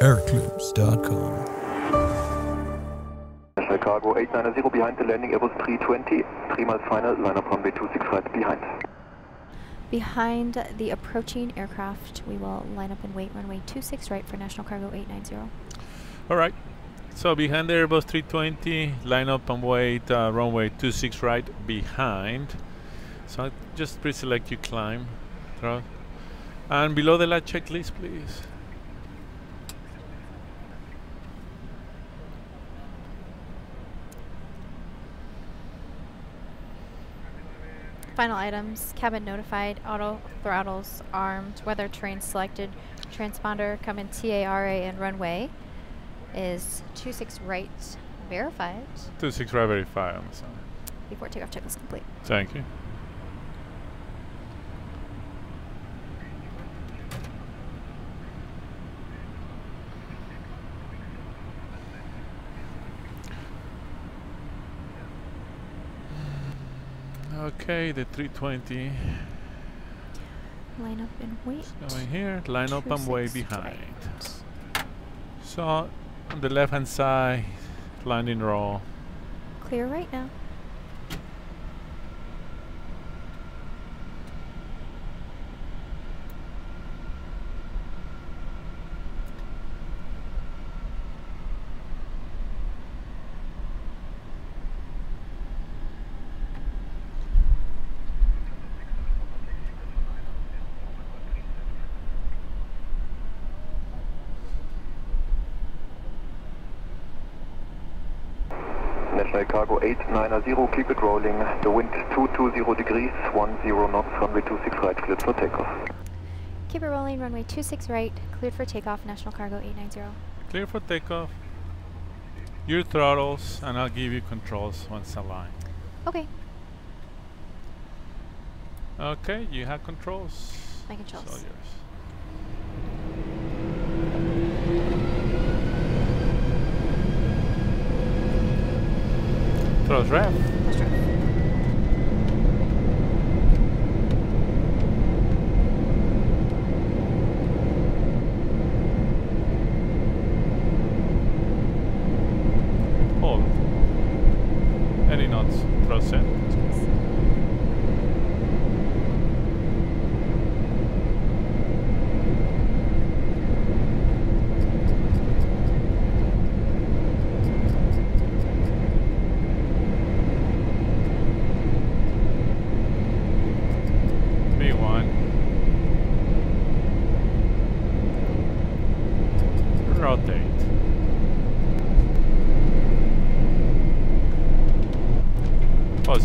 airclips.com. National Cargo 890 behind the landing, Airbus 320, 3 miles final, line up runway 26 right behind. Behind the approaching aircraft, we will line up and wait runway 26 right for National Cargo 890. All right. So behind the Airbus 320, line up and wait uh, runway 26 right behind. So just pre-select you climb. Throw. And below the latch checklist, please. Final items, cabin notified, auto throttles armed, weather terrain selected, transponder coming TA/RA and runway is 26 right verified 26 right verify on the side. before takeoff checklist complete. Thank you. Okay, the 320 Line up and wait. is going here. Line up and way behind. right. So on the left hand side, landing roll. Clear right now. National Cargo 890, keep it rolling. The wind 220 degrees, 10 knots, runway 26 right, cleared for takeoff. Keep it rolling, runway 26 right, cleared for takeoff, National Cargo 890. Clear for takeoff. Your throttles, and I'll give you controls once aligned. Okay, Okay, you have controls. my controls. It's all yours. Rev. Let's drive. Hold. Any knots. In.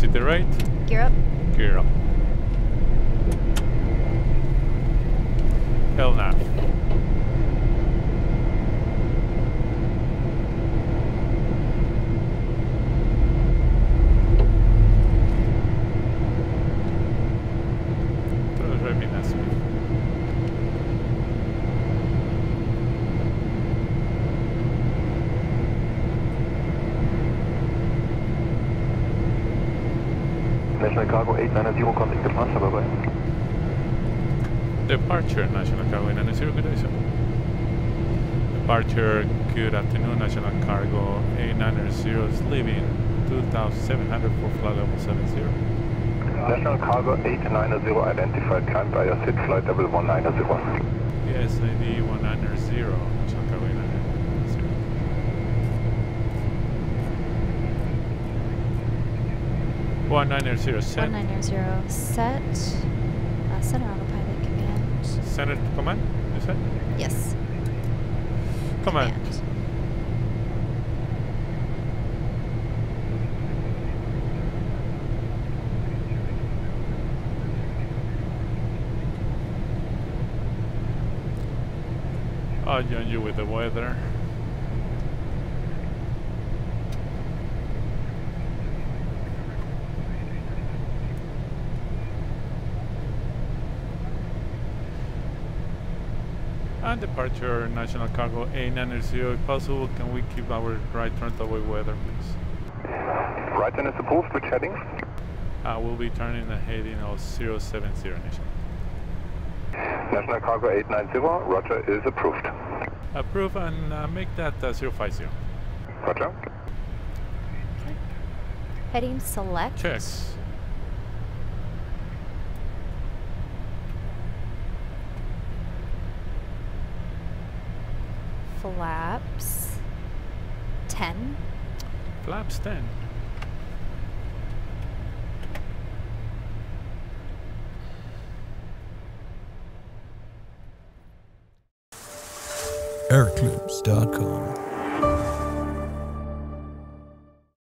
Positive right, Gear up. gear up. LNAV. Throw the right behind speed. Cargo 890, contact departure, bye bye. Departure, National Cargo 890, good day, sir. Departure, good afternoon, National Cargo 890 is leaving 2700 for flight level 70. National Cargo 890, identified climb by a sit flight level 190. Yes, ID 190, National Cargo 890. 190 set. 1900 set. Uh, center autopilot command. Center command, you said? Yes. Command. I'll join you with the weather. And departure National Cargo A990. If possible, can we keep our right turn away weather, please? Right turn is approved, which heading? Uh, we'll be turning the heading of 070 initially. National Cargo 890, Roger, is approved. Approve and uh, make that uh, 050. Roger. Heading select. Check. Flaps. 10. Flaps 10. airclips.com.